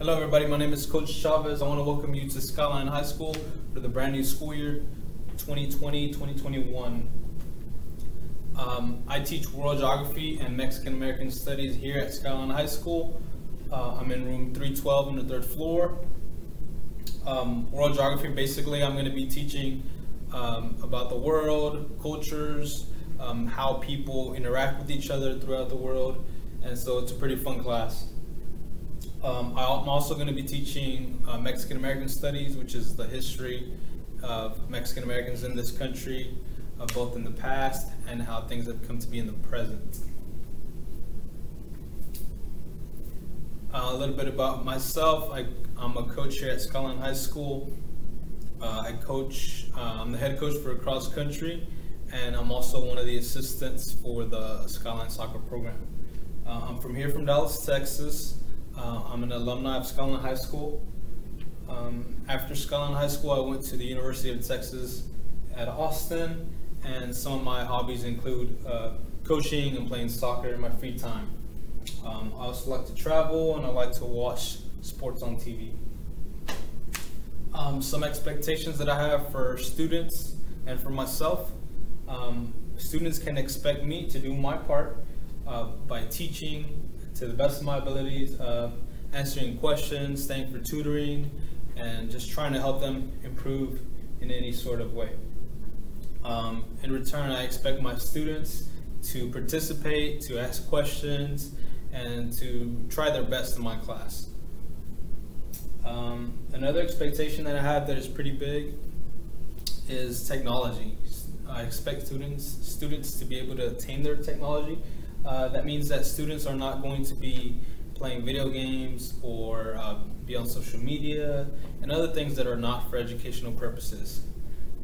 Hello, everybody. My name is Coach Chavez. I want to welcome you to Skyline High School for the brand new school year 2020 2021. Um, I teach world geography and Mexican American studies here at Skyline High School. Uh, I'm in room 312 on the third floor. Um, world geography, basically, I'm going to be teaching um, about the world, cultures, um, how people interact with each other throughout the world, and so it's a pretty fun class. Um, I'm also going to be teaching uh, Mexican American Studies, which is the history of Mexican Americans in this country, uh, both in the past and how things have come to be in the present. Uh, a little bit about myself. I, am a coach here at Skyline High School. Uh, I coach, uh, I'm the head coach for cross country, and I'm also one of the assistants for the Skyline soccer program. Uh, I'm from here from Dallas, Texas. Uh, I'm an alumni of Skyline High School. Um, after Skyline High School, I went to the University of Texas at Austin, and some of my hobbies include uh, coaching and playing soccer in my free time. Um, I also like to travel and I like to watch sports on TV. Um, some expectations that I have for students and for myself. Um, students can expect me to do my part uh, by teaching to the best of my abilities, uh, answering questions, staying for tutoring, and just trying to help them improve in any sort of way. Um, in return, I expect my students to participate, to ask questions, and to try their best in my class. Um, another expectation that I have that is pretty big is technology. I expect students students to be able to attain their technology uh, that means that students are not going to be playing video games or uh, be on social media and other things that are not for educational purposes.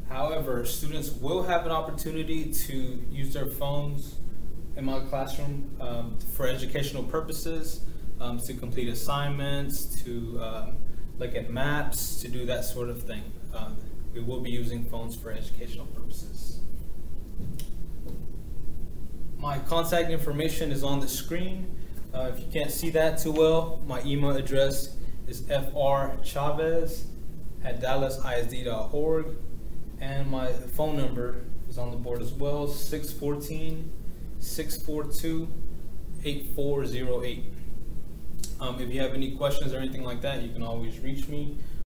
However, students will have an opportunity to use their phones in my classroom um, for educational purposes, um, to complete assignments, to um, look at maps, to do that sort of thing. Uh, we will be using phones for educational purposes. My contact information is on the screen. Uh, if you can't see that too well, my email address is frchavez at dallasisd.org. And my phone number is on the board as well 614 642 8408. Um, if you have any questions or anything like that, you can always reach me.